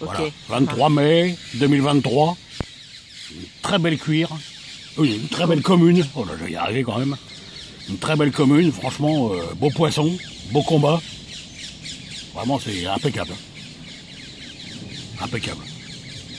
Voilà. 23 mai 2023. Une très belle cuir. Oui, une très belle commune. Oh là, je vais y arriver quand même. Une très belle commune, franchement, euh, beau poisson, beau combat. Vraiment, c'est impeccable. Impeccable.